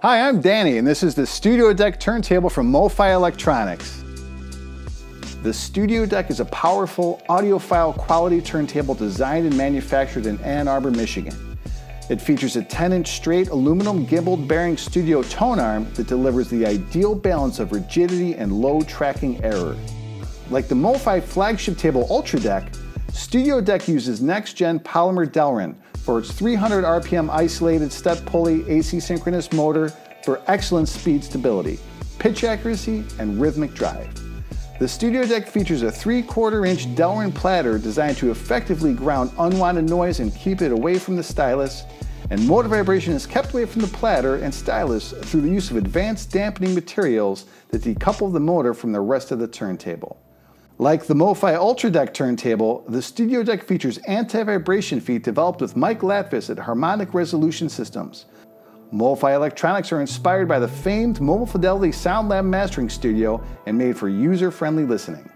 Hi, I'm Danny, and this is the Studio Deck turntable from MoFi Electronics. The Studio Deck is a powerful audiophile quality turntable designed and manufactured in Ann Arbor, Michigan. It features a 10-inch straight aluminum gimbaled bearing studio tone arm that delivers the ideal balance of rigidity and low tracking error. Like the MoFi flagship table Ultra Deck, Studio Deck uses next-gen polymer Delrin for its 300 RPM isolated step pulley AC synchronous motor for excellent speed stability, pitch accuracy, and rhythmic drive. The Studio Deck features a 3 quarter inch Delrin platter designed to effectively ground unwanted noise and keep it away from the stylus, and motor vibration is kept away from the platter and stylus through the use of advanced dampening materials that decouple the motor from the rest of the turntable. Like the MoFi Ultra Deck turntable, the Studio Deck features anti-vibration feet developed with Mike Latvis at Harmonic Resolution Systems. MoFi electronics are inspired by the famed Mobile Fidelity Sound Lab mastering studio and made for user-friendly listening.